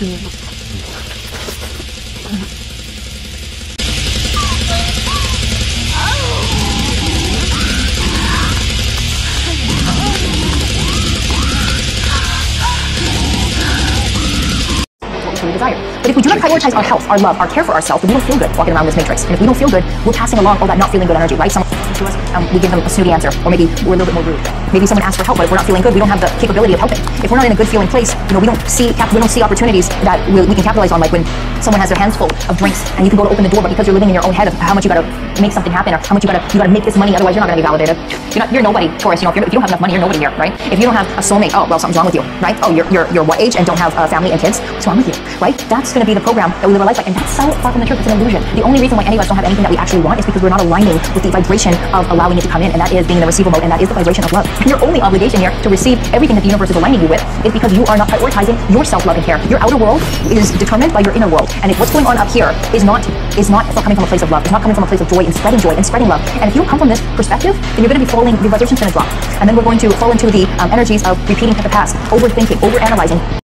Yeah. But if we do not prioritize our health, our love, our care for ourselves, then we don't feel good walking around this matrix. And if we don't feel good, we're passing along all that not feeling good energy, right? Someone to us, um, we give them a snooty answer, or maybe we're a little bit more rude. Maybe someone asks for help, but if we're not feeling good, we don't have the capability of helping. If we're not in a good feeling place, you know, we don't see we don't see opportunities that we, we can capitalize on, like when someone has their hands full of drinks and you can go to open the door, but because you're living in your own head of how much you gotta make something happen or how much you gotta you gotta make this money, otherwise you're not gonna be validated. You're not you're nobody, Taurus. You know, if, if you don't have enough money, you're nobody here, right? If you don't have a soulmate, oh well, something's wrong with you, right? Oh, you're you're, you're what age and don't have a family and kids? What's wrong with you, right? That's gonna be the program that we live our life like, and that's so far from the truth. It's an illusion. The only reason why any of us don't have anything that we actually want is because we're not aligning with the vibration of allowing it to come in, and that is being in the receiver mode, and that is the vibration of love. And your only obligation here to receive everything that the universe is aligning you with is because you are not prioritizing your self-love and care. Your outer world is determined by your inner world, and if what's going on up here is not is not, it's not coming from a place of love. It's not coming from a place of joy and spreading joy and spreading love. And if you come from this perspective, then you're going to be falling. Your vibration's going to drop, and then we're going to fall into the um, energies of repeating the past, overthinking, overanalyzing,